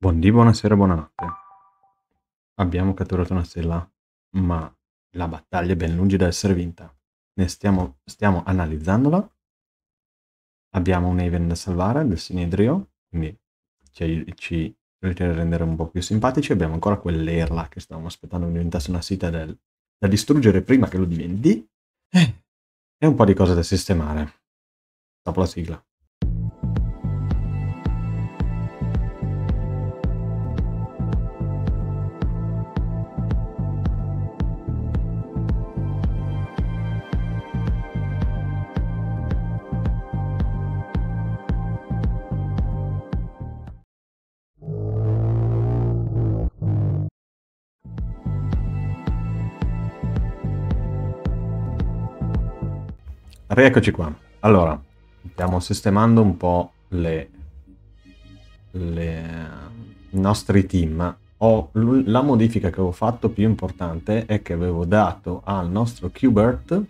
Buondì, buonasera, buonanotte. Abbiamo catturato una stella, ma la battaglia è ben lungi da essere vinta. Ne stiamo, stiamo analizzandola. Abbiamo un Haven da salvare, del Sinedrio, quindi ci, ci rendere un po' più simpatici. Abbiamo ancora quell'Erla che stavamo aspettando che diventasse una Citadel da distruggere prima che lo diventi. Eh, e un po' di cose da sistemare. Dopo la sigla. Rieccoci qua. Allora, stiamo sistemando un po' le, le, i nostri team. Ho, la modifica che avevo fatto più importante è che avevo dato al nostro Qbert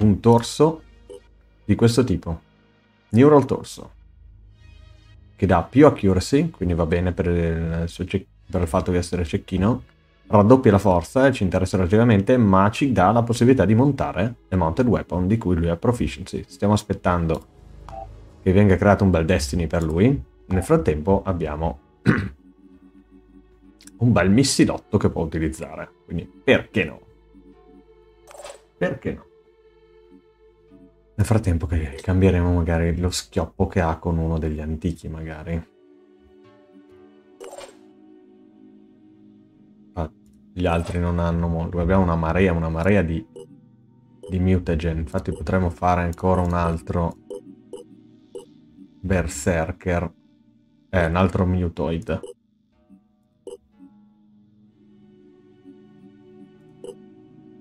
un torso di questo tipo. Neural Torso. Che dà più accuracy, quindi va bene per il, per il fatto di essere cecchino raddoppia la forza e ci interessa relativamente, ma ci dà la possibilità di montare le mounted weapon di cui lui ha proficiency. Stiamo aspettando che venga creato un bel destiny per lui. Nel frattempo abbiamo un bel missilotto che può utilizzare. Quindi perché no? Perché no? Nel frattempo cambieremo magari lo schioppo che ha con uno degli antichi magari. Gli altri non hanno molto. Abbiamo una marea, una marea di, di mutagen. Infatti potremmo fare ancora un altro berserker. Eh, un altro mutoid.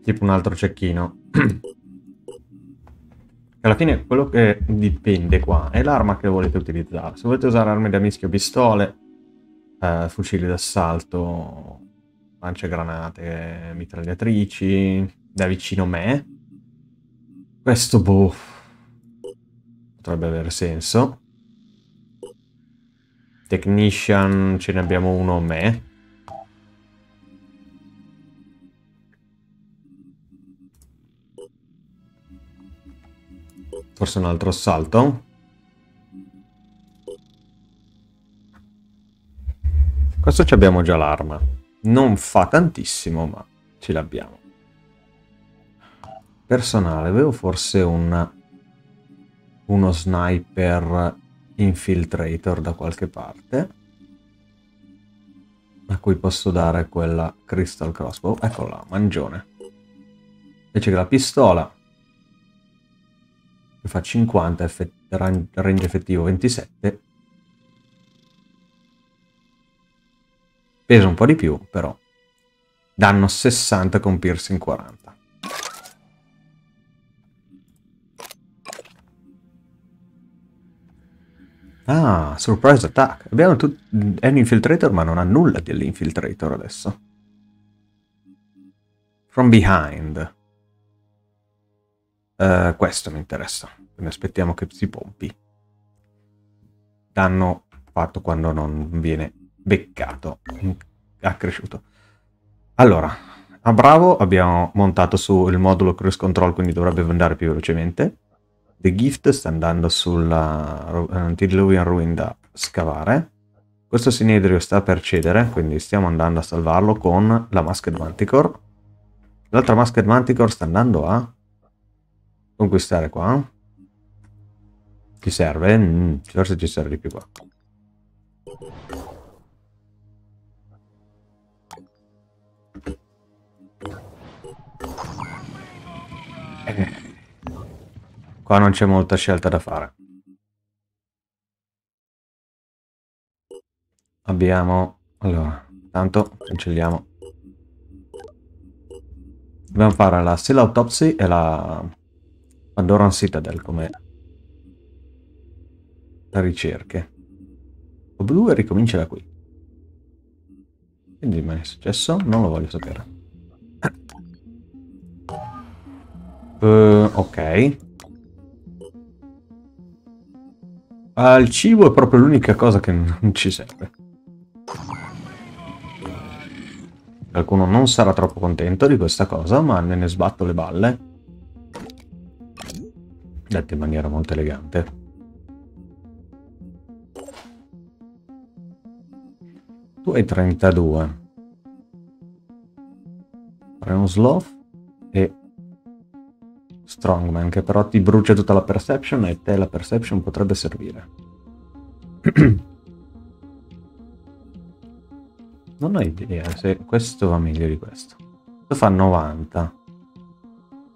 Tipo un altro cecchino. Alla fine quello che dipende qua è l'arma che volete utilizzare. Se volete usare armi da mischio, pistole, eh, fucili d'assalto, lanciagranate, mitragliatrici, da vicino me. Questo, boh, potrebbe avere senso. Technician, ce ne abbiamo uno me. Forse un altro assalto. Questo ci abbiamo già l'arma. Non fa tantissimo, ma ce l'abbiamo. Personale, avevo forse un, uno sniper infiltrator da qualche parte a cui posso dare quella crystal crossbow. Eccola, mangione. Invece che la pistola che fa 50, effett range effettivo 27, Pesa un po' di più, però. Danno 60 con piercing 40. Ah, surprise attack. Abbiamo è un infiltrator ma non ha nulla dell'infiltrator adesso. From behind. Uh, questo mi interessa. Quindi aspettiamo che si pompi. Danno fatto quando non viene beccato, accresciuto. Allora, a Bravo abbiamo montato su il modulo cruise control, quindi dovrebbe andare più velocemente. The Gift sta andando sulla uh, Antediluvian Ruin da scavare. Questo Sinedrio sta per cedere, quindi stiamo andando a salvarlo con la Masked Manticore. L'altra Masked Manticore sta andando a conquistare qua. Ci serve? Mm, forse ci serve di più qua. Qua non c'è molta scelta da fare. Abbiamo... Allora, tanto cancelliamo. Dobbiamo fare la Seal Autopsy e la Pandoran Citadel come ricerche. O blu e ricomincia da qui. Quindi mai è successo? Non lo voglio sapere. Uh, ok. Ah, il cibo è proprio l'unica cosa che non ci serve. Qualcuno non sarà troppo contento di questa cosa, ma me ne sbatto le balle. Detto in maniera molto elegante. Tu hai 32. Fare uno sloth Strongman, che però ti brucia tutta la perception e te la perception potrebbe servire. non ho idea se questo va meglio di questo. Questo fa 90.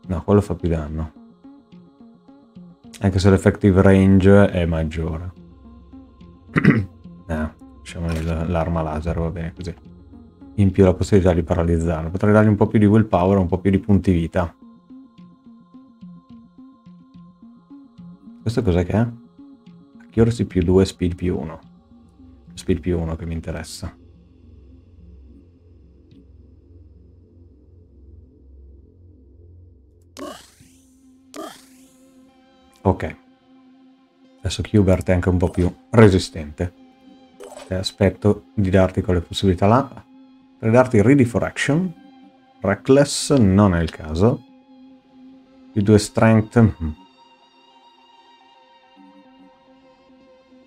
No, quello fa più danno. Anche se l'effective range è maggiore. eh, diciamo l'arma laser va bene così. In più la possibilità di paralizzare. Potrei dargli un po' più di willpower, un po' più di punti vita. Questo cos'è che è? Accuracy più 2, speed più 1. Speed più 1 che mi interessa. Ok. Adesso Qbert è anche un po' più resistente. E aspetto di darti quelle possibilità là. Per darti Ready for Action. Reckless non è il caso. Più 2 Strength.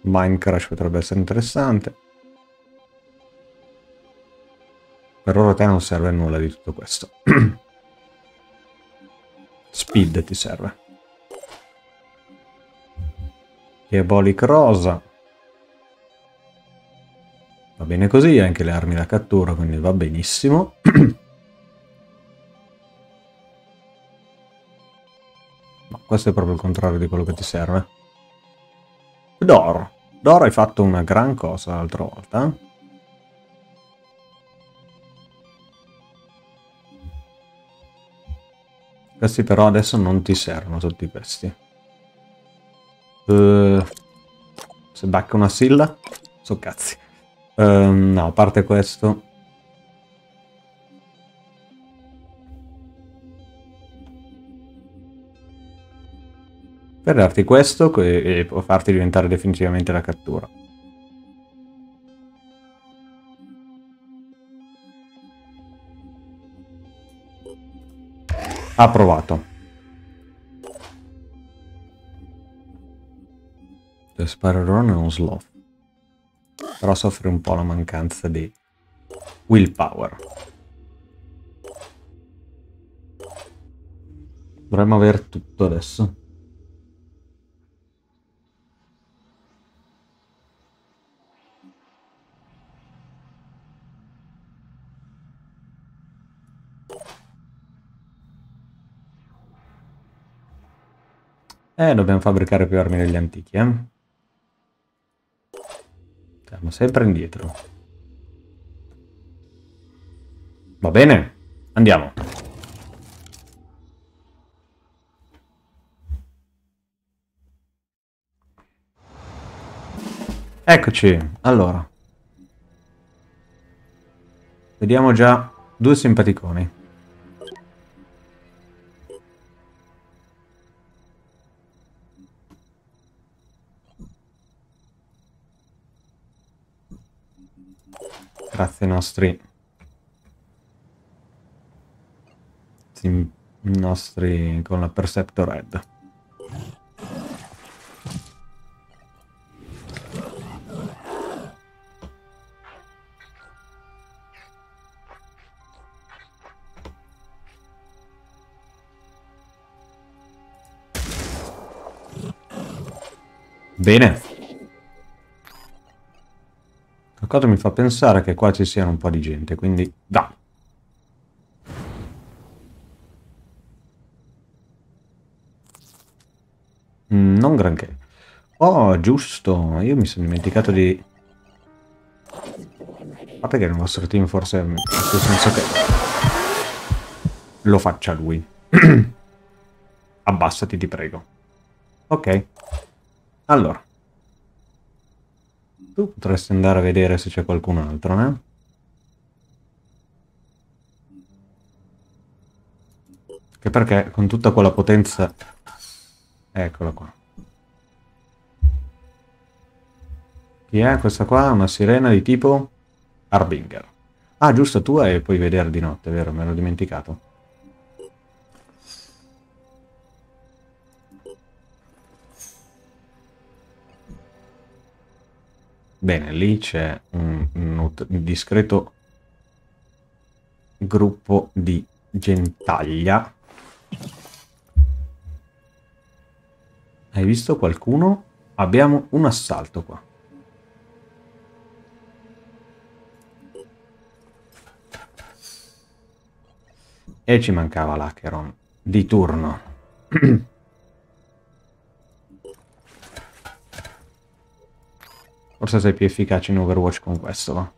Mind Crash potrebbe essere interessante. Per ora a te non serve nulla di tutto questo. Speed ti serve. Diabolic Rosa. Va bene così, anche le armi da cattura, quindi va benissimo. Ma questo è proprio il contrario di quello che ti serve. Dor. Dor hai fatto una gran cosa l'altra volta. Questi però adesso non ti servono tutti questi. Uh, se bacca una silla, so cazzi. Uh, no, a parte questo. Per darti questo e può farti diventare definitivamente la cattura. Approvato. The Sparrow è uno sloth. Però soffre un po' la mancanza di willpower. Dovremmo avere tutto adesso. Eh, dobbiamo fabbricare più armi degli antichi, eh? Siamo sempre indietro. Va bene, andiamo. Eccoci, allora. Vediamo già due simpaticoni. Grazie ai nostri... I nostri... con la Perceptor Red. Bene. Qualcosa mi fa pensare che qua ci siano un po' di gente, quindi da. Mm, non granché. Oh, giusto, io mi sono dimenticato di... A parte che nel vostro team forse... Nel senso che... Lo faccia lui. Abbassati, ti prego. Ok. Allora. Tu potresti andare a vedere se c'è qualcun altro, eh? Che perché con tutta quella potenza... Eccola qua. Chi è questa qua? Una sirena di tipo Harbinger. Ah, giusto, tu e puoi vedere di notte, vero? Me l'ho dimenticato. Bene, lì c'è un, un, discreto gruppo di gentaglia. Hai visto qualcuno? Abbiamo un assalto qua. E ci mancava l'Acheron di turno. Forse sei più efficace in Overwatch con questo, va?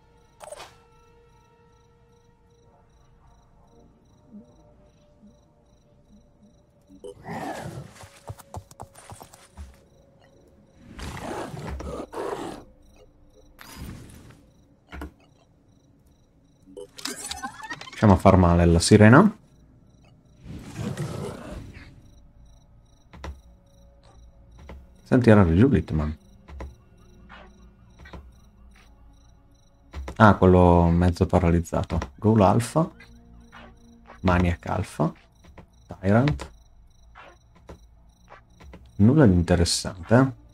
Riusciamo a far male alla sirena. Senti, era giù Litman. Ah, quello mezzo paralizzato. Goal Alpha. Maniac Alpha. Tyrant. Nulla di interessante, eh?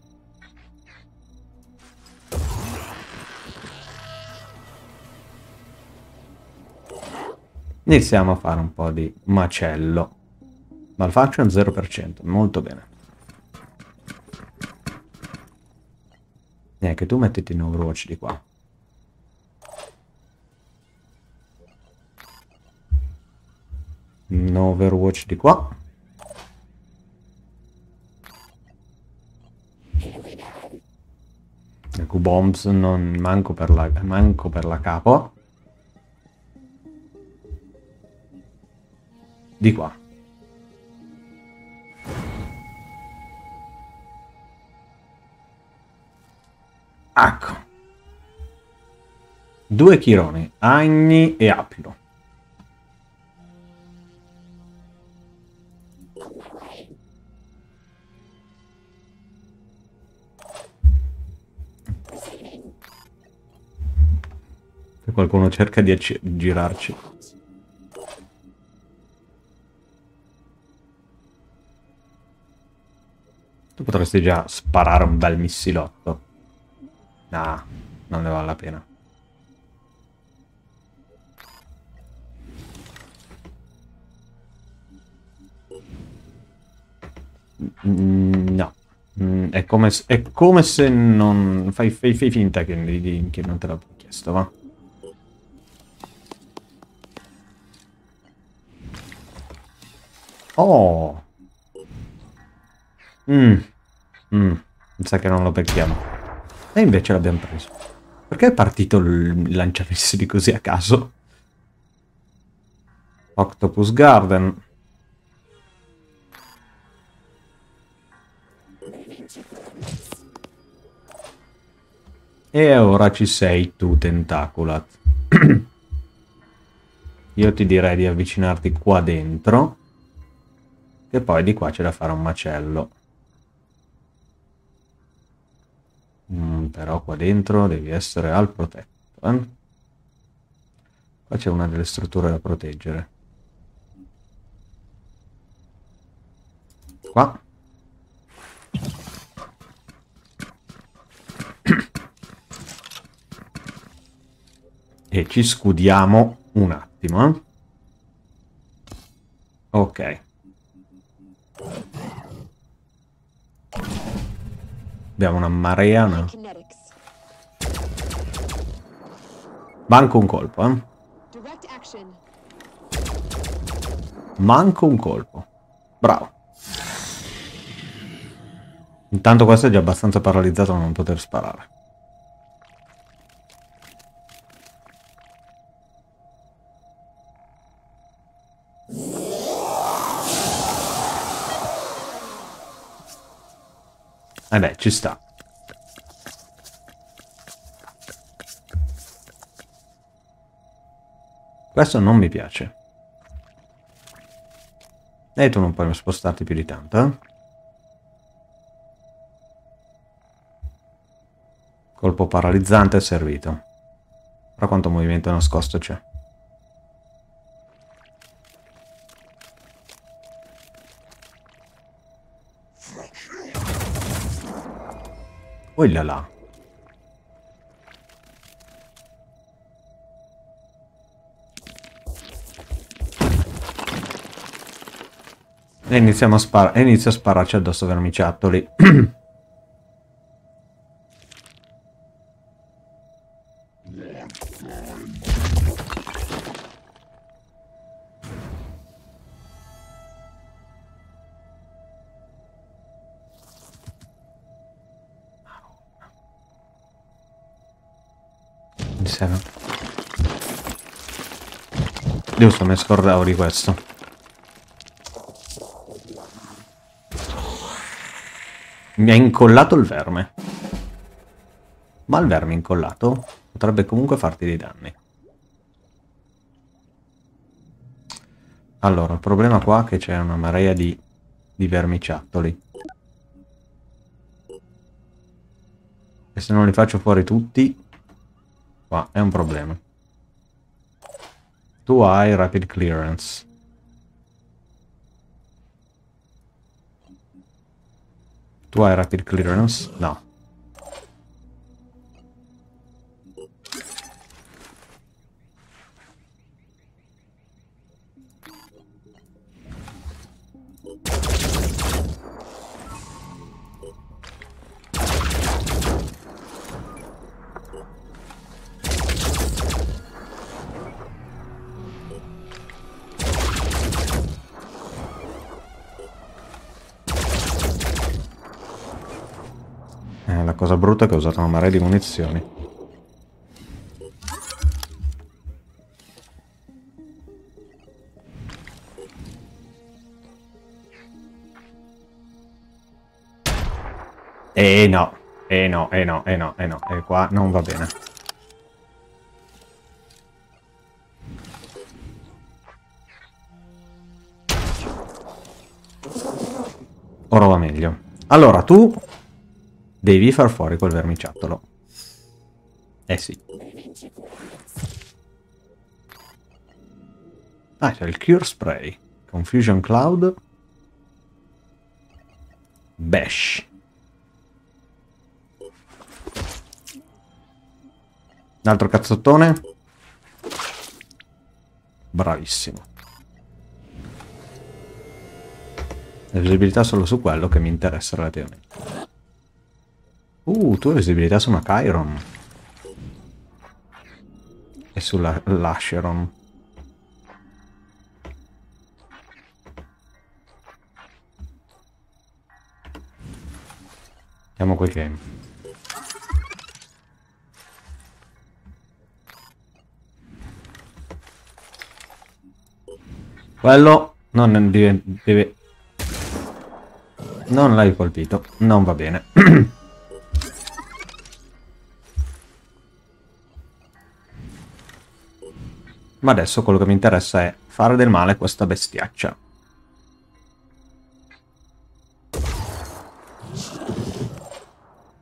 Iniziamo a fare un po' di macello. Malfunction 0%, molto bene. Neanche tu mettiti in Overwatch di qua. In Overwatch di qua. Q-Bombs non manco per la, manco per la capo. Di qua. Ecco. Due chironi, Agni e Apilo. Qualcuno cerca di girarci. Tu potresti già sparare un bel missilotto. Nah, non ne vale la pena. Mm, no. Mm, è, come, è, come, se non... Fai, fai, fai finta che, che non te l'ho chiesto, va? Oh! Mmm. Mm, mi sa che non lo becchiamo. E invece l'abbiamo preso. Perché è partito il lanciamissili così a caso? Octopus Garden. E ora ci sei tu, Tentaculat. Io ti direi di avvicinarti qua dentro. E poi di qua c'è da fare un macello. Mm, però qua dentro devi essere al protetto. Eh? Qua c'è una delle strutture da proteggere. Qua. E ci scudiamo un attimo. Eh? Ok. Abbiamo una marea, no? Manco un colpo, eh? Manco un colpo. Bravo. Intanto questo è già abbastanza paralizzato da non poter sparare. Eh beh, ci sta. Questo non mi piace. E tu non puoi spostarti più di tanto, eh? Col colpo paralizzante è servito. Però quanto movimento nascosto c'è? Oh là là. E iniziamo a sparare. E inizio a spararci addosso vermiciattoli. Giusto, mi scordavo di questo. Mi ha incollato il verme. Ma il verme incollato potrebbe comunque farti dei danni. Allora, il problema qua è che c'è una marea di, di vermiciattoli. E se non li faccio fuori tutti, qua è un problema. Tu hai rapid clearance. Tu hai rapid clearance? No. Cosa brutta che ho usato una marea di munizioni. E no, e no, e no, e no, e no, e qua non va bene. Ora va meglio. Allora, tu Devi far fuori quel vermiciattolo. Eh sì. Ah, c'è il Cure Spray. Confusion Cloud. Bash. Un altro cazzottone. Bravissimo. La visibilità solo su quello che mi interessa relativamente. Uh, tu hai visibilità su una Chiron. E sulla Lasheron. Andiamo quel game. Quello non deve... deve... Non l'hai colpito. Non va bene. Ma adesso quello che mi interessa è fare del male a questa bestiaccia.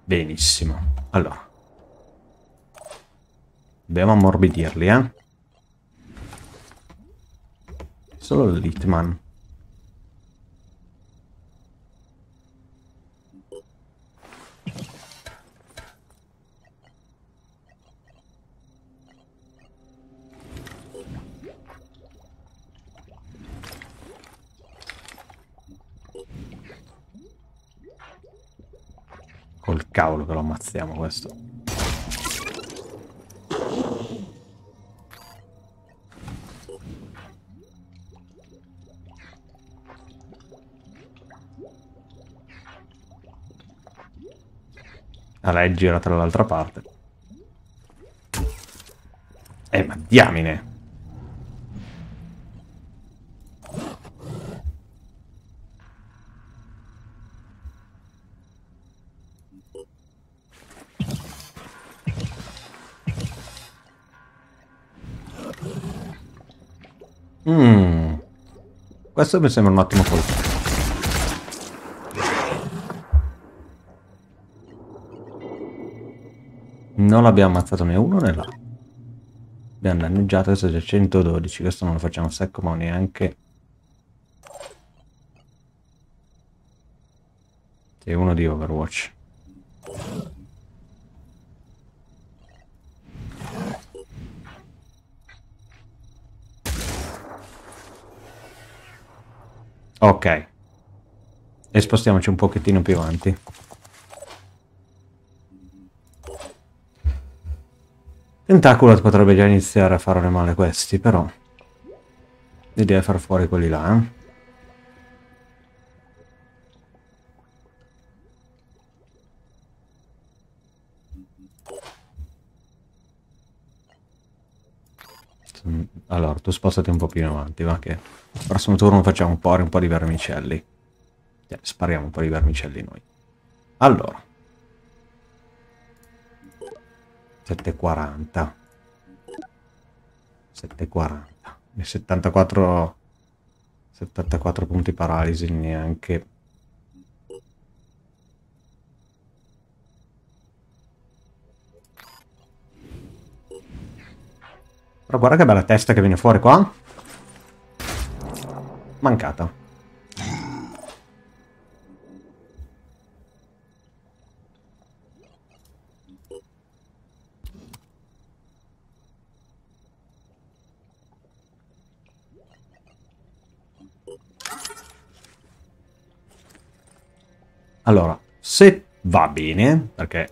Benissimo. Allora. Dobbiamo ammorbidirli, eh. Solo il Litman. Col cavolo che lo ammazziamo questo. Ah, lei gira tra l'altra parte. Eh, ma diamine! Questo mi sembra un ottimo colpo. Non l'abbiamo ammazzato né uno né l'altro. Abbiamo danneggiato, adesso c'è 112, questo non lo facciamo secco ma neanche... Sì, uno di Overwatch. Ok. E spostiamoci un pochettino più avanti. Tentaculat potrebbe già iniziare a fare male questi, però... L'idea è far fuori quelli là, eh. Allora, tu spostati un po' più in avanti, va che... Il prossimo turno facciamo un po', un po di vermicelli. Cioè, spariamo un po' di vermicelli noi. Allora. 740 740 e 74 74 punti paralisi neanche però guarda che bella testa che viene fuori qua mancata Allora, se va bene, perché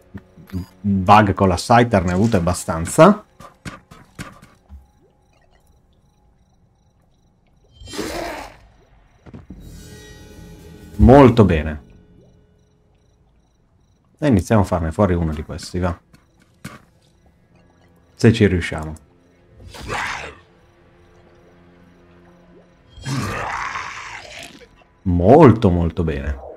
bug con la Scyther ne ha avute abbastanza. Molto bene. E iniziamo a farne fuori uno di questi, va. Se ci riusciamo. Molto molto bene.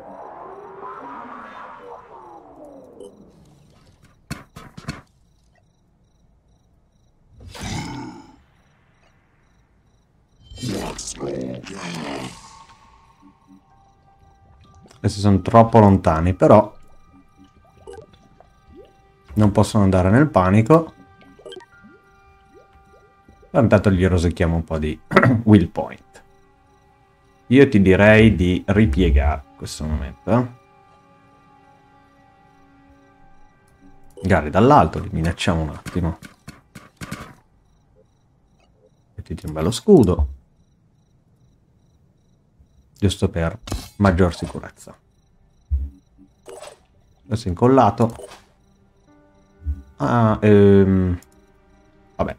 Sono troppo lontani, però non possono andare nel panico. Intanto gli rosicchiamo un po' di will point. Io ti direi di ripiegare in questo momento. Eh. Magari dall'alto li minacciamo un attimo. Mettiti un bello scudo giusto per maggior sicurezza. È incollato. Ah, ehm... Vabbè.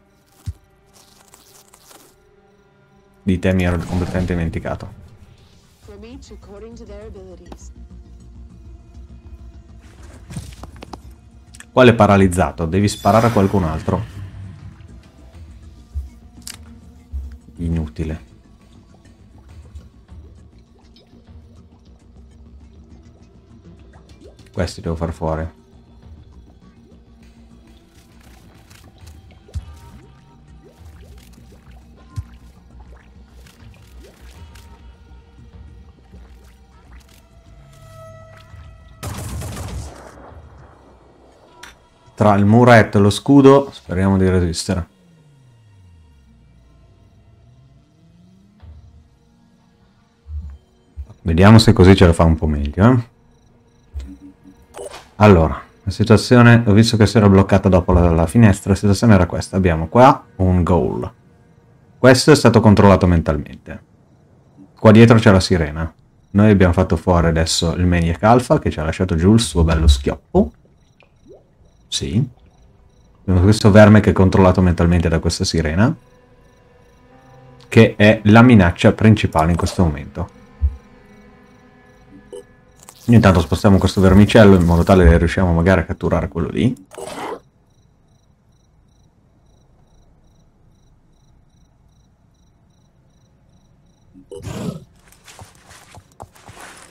Di te mi ero completamente dimenticato. Quale paralizzato? Devi sparare a qualcun altro. Inutile. Questi devo far fuori. Tra il muretto e lo scudo speriamo di resistere. Vediamo se così ce la fa un po' meglio, eh. Allora, la situazione, ho visto che si era bloccata dopo la, la finestra, la situazione era questa. Abbiamo qua un goal. Questo è stato controllato mentalmente. Qua dietro c'è la sirena. Noi abbiamo fatto fuori adesso il Maniac Alpha che ci ha lasciato giù il suo bello schioppo. Sì. Abbiamo questo verme che è controllato mentalmente da questa sirena. Che è la minaccia principale in questo momento. Intanto spostiamo questo vermicello in modo tale che riusciamo magari a catturare quello lì.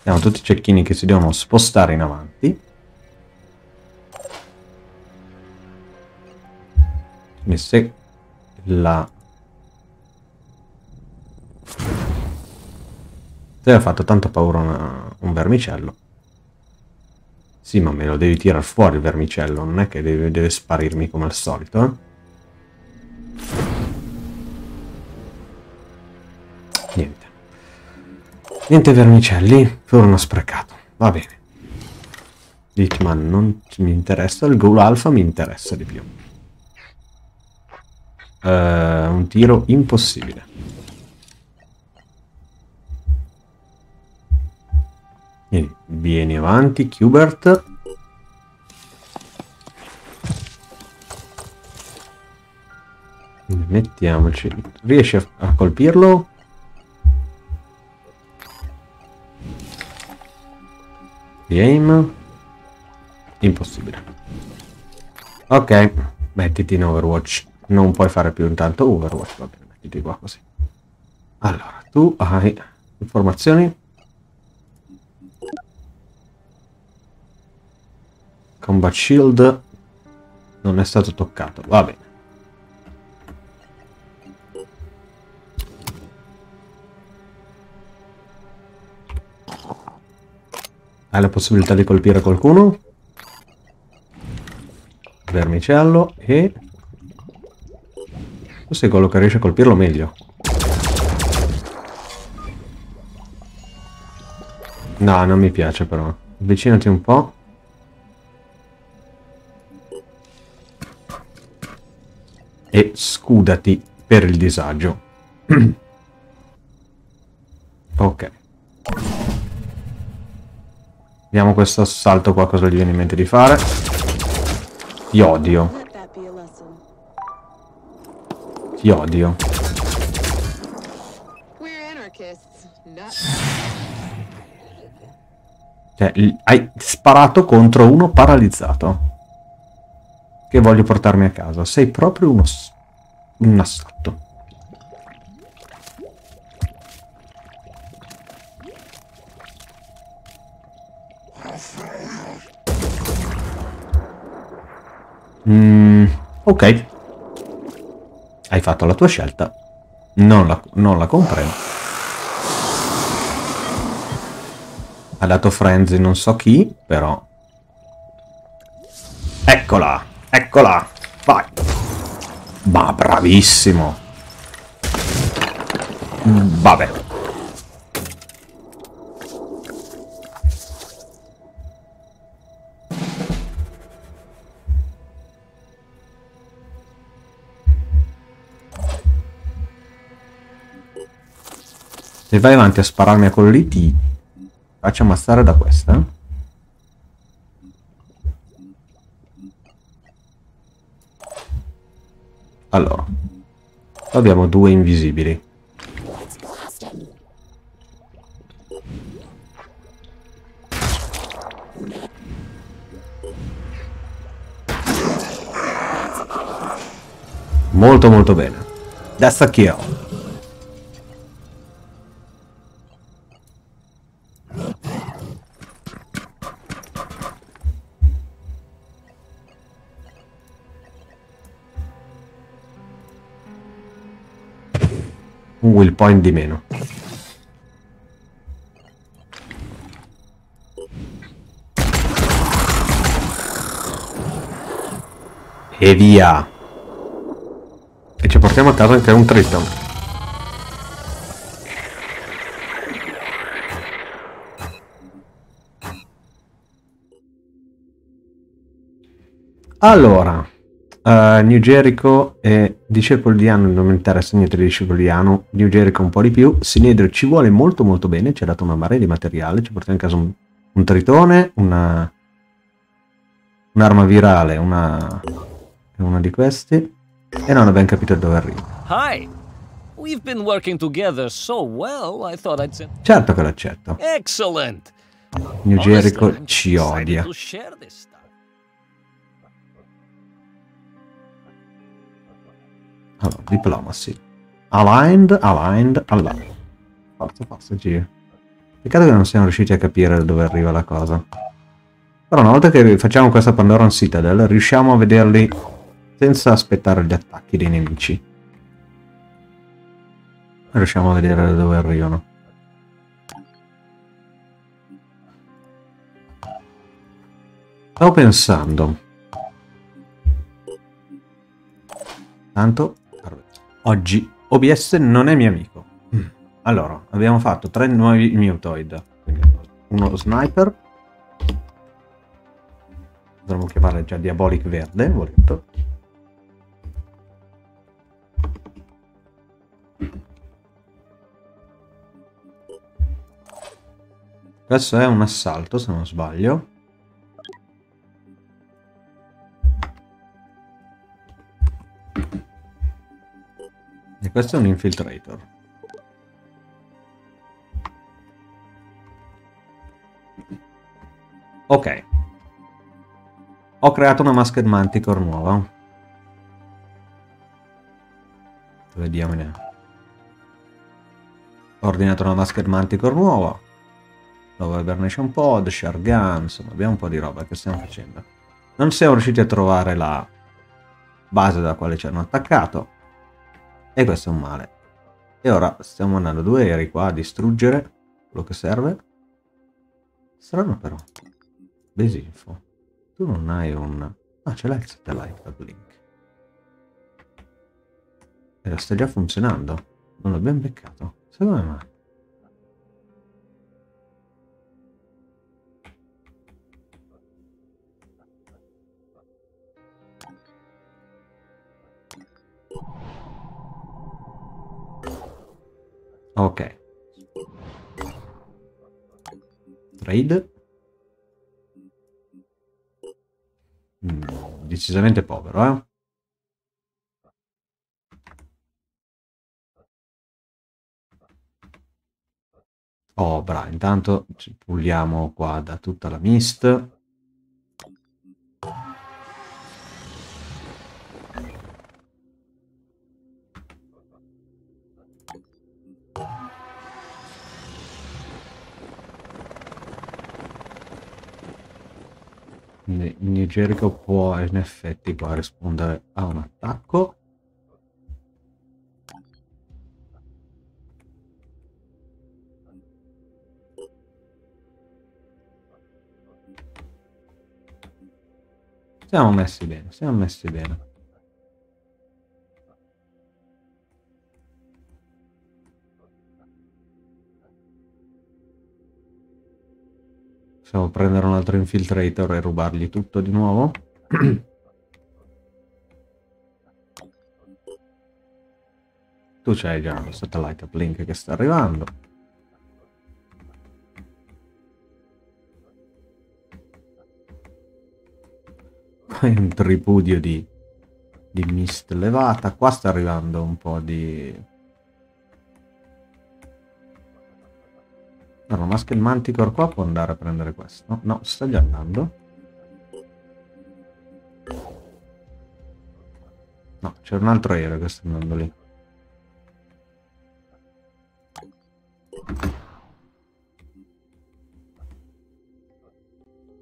Abbiamo tutti i cecchini che si devono spostare in avanti. Quindi se la... Se ha fatto tanto paura una, un vermicello, Sì, ma me lo devi tirare fuori il vermicello, non è che deve, deve sparirmi come al solito, eh? Niente. Niente vermicelli, furono sprecato. Va bene. Hitman non mi interessa, il Ghoul Alpha mi interessa di più. Uh, un tiro impossibile. Vieni, avanti, Qbert. Mettiamoci. Riesci a, a colpirlo? Game. Impossibile. Ok, mettiti in Overwatch. Non puoi fare più intanto Overwatch, va bene, mettiti qua così. Allora, tu hai informazioni? Combat Shield non è stato toccato, va bene. Hai la possibilità di colpire qualcuno? Vermicello e... Tu sei quello che riesce a colpirlo meglio. No, non mi piace però. Avvicinati un po'. E scudati per il disagio. ok. Vediamo questo assalto qua cosa gli viene in mente di fare. Ti odio. Ti odio. Cioè, hai sparato contro uno paralizzato. Che voglio portarmi a casa. Sei proprio uno... un assalto. Mm, ok. Hai fatto la tua scelta. Non la, non la comprendo. Ha dato frenzy non so chi, però... Eccola! Eccola! Vai! Ma bravissimo! Vabbè. Se vai avanti a spararmi a quello lì ti faccio ammazzare da questa. Allora. Abbiamo due invisibili. Molto molto bene. That's a kill. Point di meno. E via. E ci portiamo a casa anche un Triton. Allora, Uh, New Jericho e Discepolo di Anu non mi interessa niente di Discepolo di Anu, New Jericho un po' di più, Sinedrio ci vuole molto molto bene, ci ha dato una marea di materiale, ci portiamo in casa un, un tritone, una, un'arma virale, una, una di questi, e non abbiamo capito dove arriva. Hi! We've been working together so well, I thought I'd Certo che l'accetto. Excellent! New Jericho ci odia. Allora, diplomacy. Aligned, aligned, aligned. Forza, forza, G. Peccato che non siamo riusciti a capire da dove arriva la cosa. Però una volta che facciamo questa Pandoran Citadel, riusciamo a vederli senza aspettare gli attacchi dei nemici. Riusciamo a vedere da dove arrivano. Stavo pensando. Tanto, oggi OBS non è mio amico. Allora, abbiamo fatto tre nuovi Mutoid. Uno sniper. Dovremmo chiamarle già Diabolic Verde, volendo. Questo è un assalto, se non sbaglio. E questo è un infiltrator. Ok. Ho creato una masked manticore nuova. Vediamone. Ho ordinato una masked manticore nuova. Love Hibernation Pod, Shargan, insomma abbiamo un po' di roba che stiamo facendo. Non siamo riusciti a trovare la base da quale ci hanno attaccato. E questo è un male. E ora stiamo andando due aerei qua a distruggere quello che serve. Strano però. Besinfo. Tu non hai un... Ah, l'hai il satellite uplink. E sta già funzionando. Non l'abbiamo beccato. Secondo me. Ok. Trade. Mm, decisamente povero, eh? Oh, bravo, intanto ci puliamo qua da tutta la mist. Quindi Jericho può in effetti qua rispondere a un attacco. Siamo messi bene, siamo messi bene. Possiamo prendere un altro infiltrator e rubargli tutto di nuovo. tu c'hai già lo satellite uplink che sta arrivando. Poi un tripudio di, di mist levata. Qua sta arrivando un po' di Allora, Masked Manticore qua può andare a prendere questo. No, sta già andando. No, c'è un altro aereo che sta andando lì.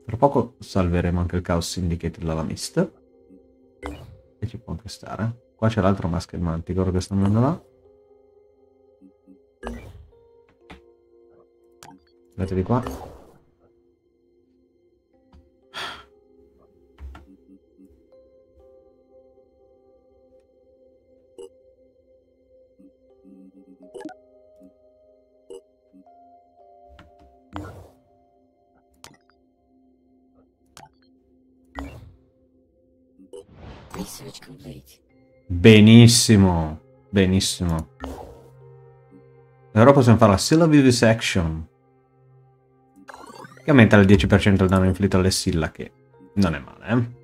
Tra poco salveremo anche il Chaos Syndicate Lava Mist. E ci può anche stare. Qua c'è l'altro Masked Manticore che sta andando là. Mettevi qua. Benissimo, benissimo. Ora possiamo fare la Syllable Vivisection che aumenta il 10% il danno inflitto alle Silla, che non è male, eh?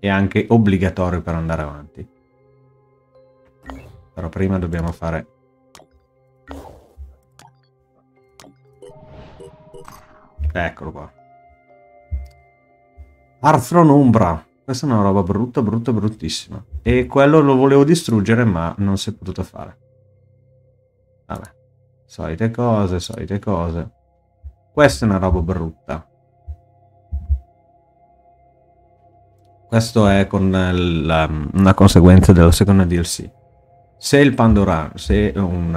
È anche obbligatorio per andare avanti. Però prima dobbiamo fare... Eccolo qua. Arthron Umbra. Questa è una roba brutta, brutta, bruttissima. E quello lo volevo distruggere, ma non si è potuto fare. Vabbè. Solite cose, solite cose. Questa è una roba brutta. Questo è con la, una conseguenza della seconda DLC. Se il Pandora, se un...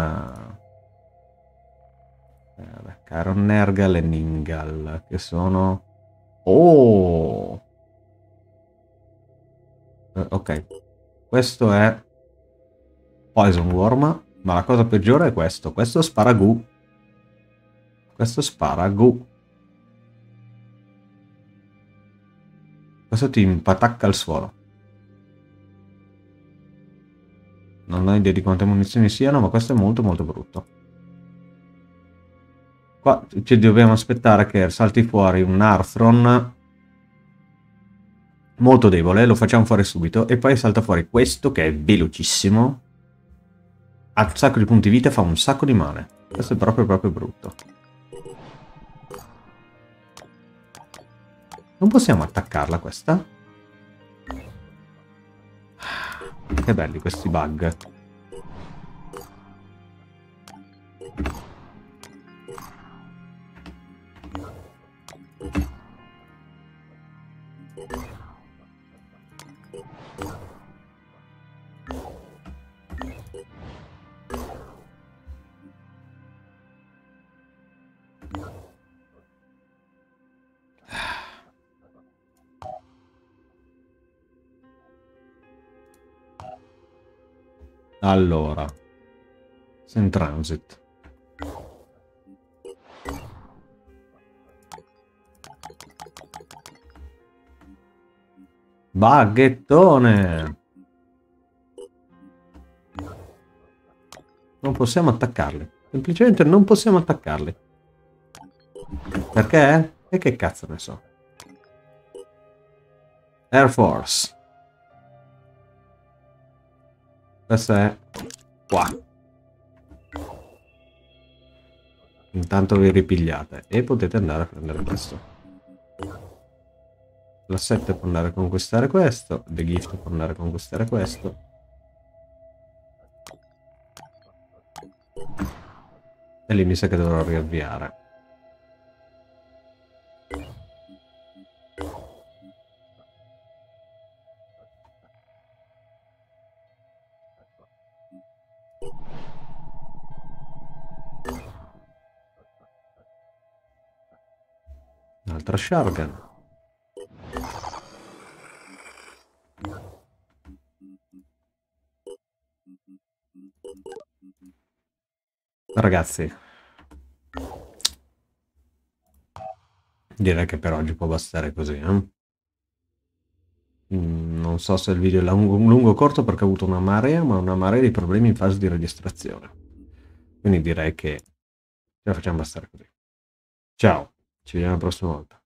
Eh, Chiron Nergal e Ningal, che sono... Oh! Eh, ok, questo è Poison Worm, ma la cosa peggiore è questo. Questo spara gu. Questo spara gu. Questo ti impatacca al suolo. Non ho idea di quante munizioni siano, ma questo è molto molto brutto. Qua ci dobbiamo aspettare che salti fuori un Arthron molto debole, lo facciamo fuori subito, e poi salta fuori questo che è velocissimo, ha un sacco di punti vita e fa un sacco di male. Questo è proprio proprio brutto. Non possiamo attaccarla questa? Che belli questi bug. Allora, in transit. Baghettone! Non possiamo attaccarli. Semplicemente non possiamo attaccarli. Perché? E che cazzo ne so. Air Force. Questo è qua. Intanto vi ripigliate e potete andare a prendere questo. La 7 può andare a conquistare questo, The Gift può andare a conquistare questo. E lì mi sa che dovrò riavviare. Shargan. Ragazzi, direi che per oggi può bastare così. Eh? Mm, non so se il video è lungo, lungo o corto perché ho avuto una marea, ma una marea di problemi in fase di registrazione. Quindi direi che ce la facciamo bastare così. Ciao, ci vediamo la prossima volta.